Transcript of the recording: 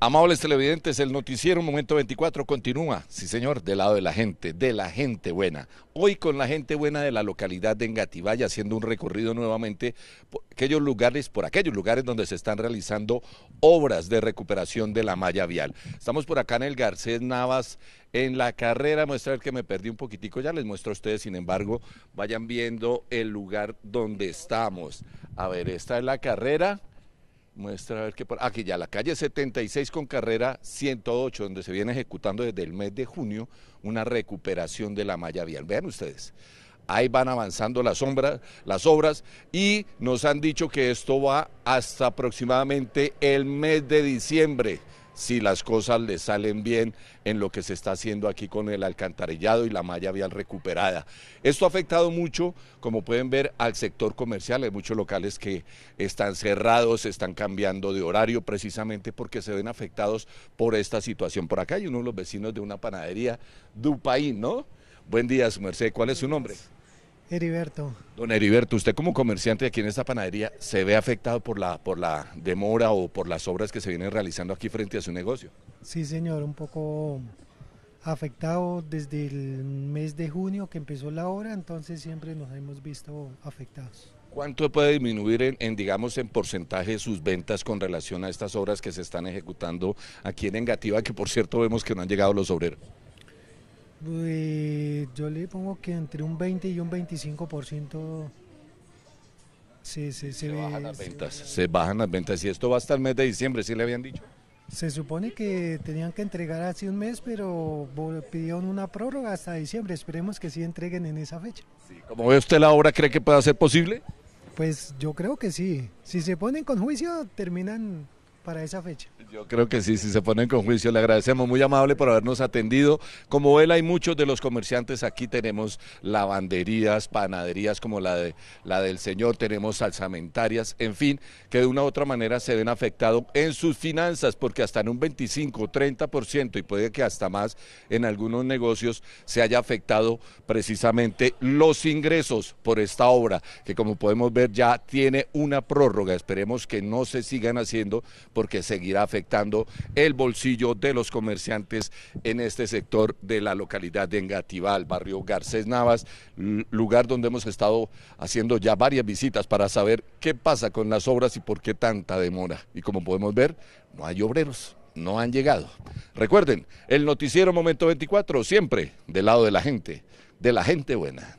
Amables televidentes, el noticiero Momento 24 continúa, sí señor, del lado de la gente, de la gente buena. Hoy con la gente buena de la localidad de Engativaya, haciendo un recorrido nuevamente por aquellos lugares, por aquellos lugares donde se están realizando obras de recuperación de la malla vial. Estamos por acá en el Garcés Navas, en la carrera, muestra ver que me perdí un poquitico, ya les muestro a ustedes, sin embargo, vayan viendo el lugar donde estamos. A ver, esta es la carrera. Muestra a ver qué por aquí ya la calle 76 con carrera 108 donde se viene ejecutando desde el mes de junio una recuperación de la malla vial. Vean ustedes. Ahí van avanzando las, sombras, las obras y nos han dicho que esto va hasta aproximadamente el mes de diciembre si las cosas le salen bien en lo que se está haciendo aquí con el alcantarillado y la malla vial recuperada. Esto ha afectado mucho, como pueden ver, al sector comercial. Hay muchos locales que están cerrados, están cambiando de horario precisamente porque se ven afectados por esta situación. Por acá hay uno de los vecinos de una panadería, Dupaín, ¿no? Buen día, su merced. ¿Cuál es su nombre? Heriberto. Don Heriberto, usted como comerciante aquí en esta panadería, ¿se ve afectado por la, por la demora o por las obras que se vienen realizando aquí frente a su negocio? Sí, señor, un poco afectado desde el mes de junio que empezó la obra, entonces siempre nos hemos visto afectados. ¿Cuánto puede disminuir en, en, digamos, en porcentaje sus ventas con relación a estas obras que se están ejecutando aquí en Engativa, que por cierto vemos que no han llegado los obreros? Eh, yo le pongo que entre un 20 y un 25% se, se, se, Se bajan las ventas, se bajan las ventas. Y esto va hasta el mes de diciembre, ¿sí le habían dicho? Se supone que tenían que entregar hace un mes, pero pidieron una prórroga hasta diciembre. Esperemos que sí entreguen en esa fecha. ¿Cómo ve usted la obra, cree que pueda ser posible? Pues yo creo que sí. Si se ponen con juicio, terminan para esa fecha. Yo creo que sí, si se ponen con juicio, le agradecemos muy amable por habernos atendido. Como él, hay muchos de los comerciantes aquí, tenemos lavanderías, panaderías como la, de, la del señor, tenemos salsamentarias, en fin, que de una u otra manera se ven afectados en sus finanzas, porque hasta en un 25, 30% y puede que hasta más en algunos negocios se haya afectado precisamente los ingresos por esta obra, que como podemos ver ya tiene una prórroga. Esperemos que no se sigan haciendo porque seguirá afectando el bolsillo de los comerciantes en este sector de la localidad de Engativá, barrio Garcés Navas, lugar donde hemos estado haciendo ya varias visitas para saber qué pasa con las obras y por qué tanta demora. Y como podemos ver, no hay obreros. No han llegado. Recuerden, el noticiero Momento 24 siempre del lado de la gente, de la gente buena.